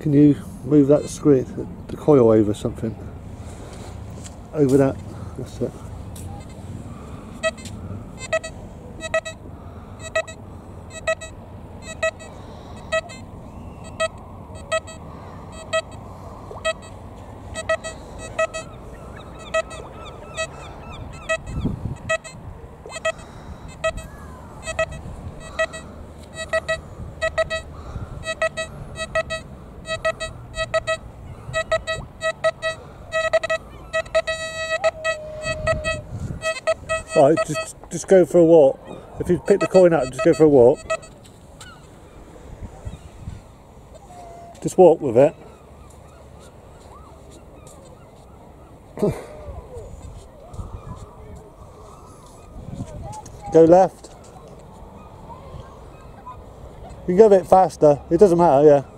Can you move that screen, the coil over something? Over that. That's it. Right, just just go for a walk. If you pick the coin up, just go for a walk. Just walk with it. go left. You can go a bit faster. It doesn't matter, yeah.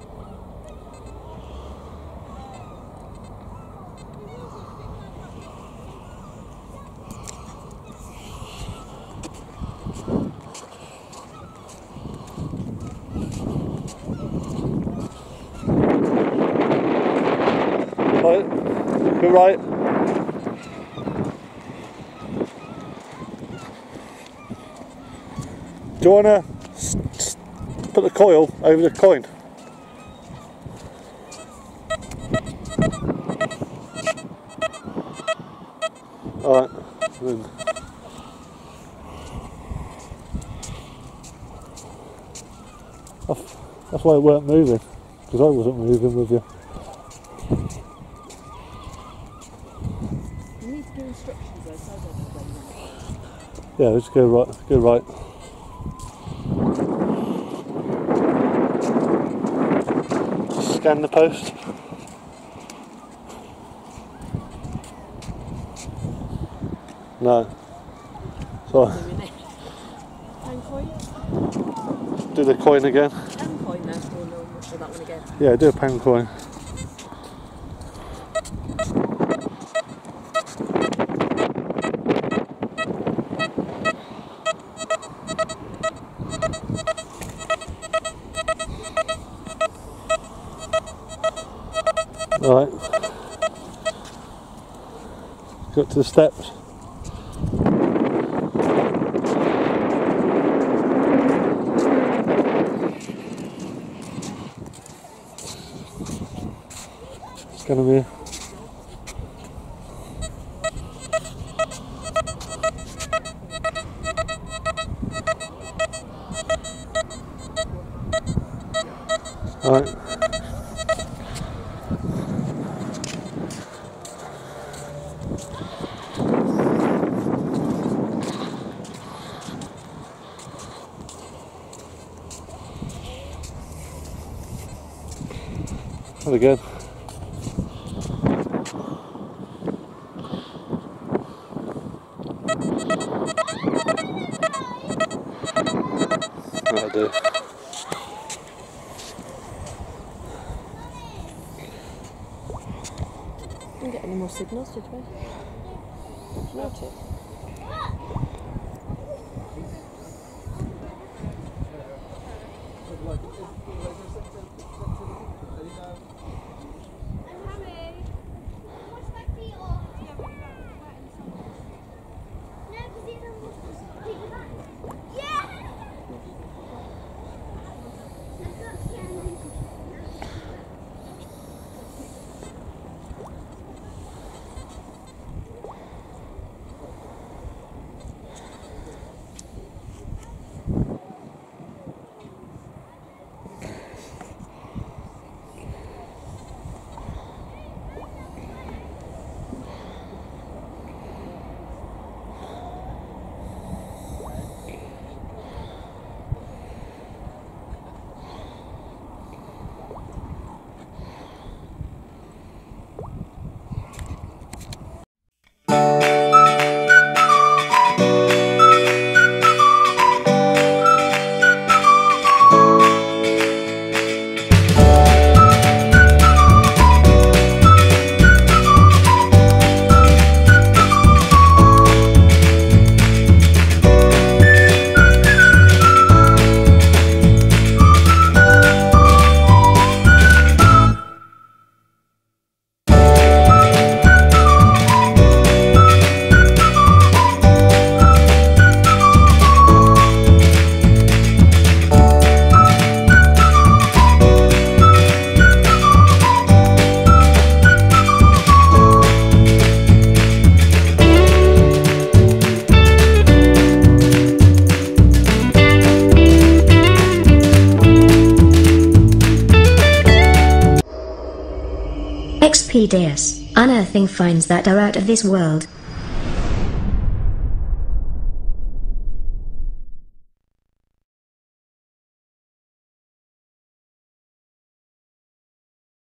Right, go right. Do you want to put the coil over the coin? Alright, then. That's, that's why it weren't moving, because I wasn't moving with you. You need to do instructions though, so I don't know Yeah, let's go right. Go right. Scan the post. No. So you're doing it. Pound coin? do the coin again. Coin then, or no, that one again. Yeah, do a pound coin. Right. Got to the steps. It's gonna be. Right. Again. That'll didn't get any more signals, did we? Not it. Good luck. XP Deus, unearthing finds that are out of this world.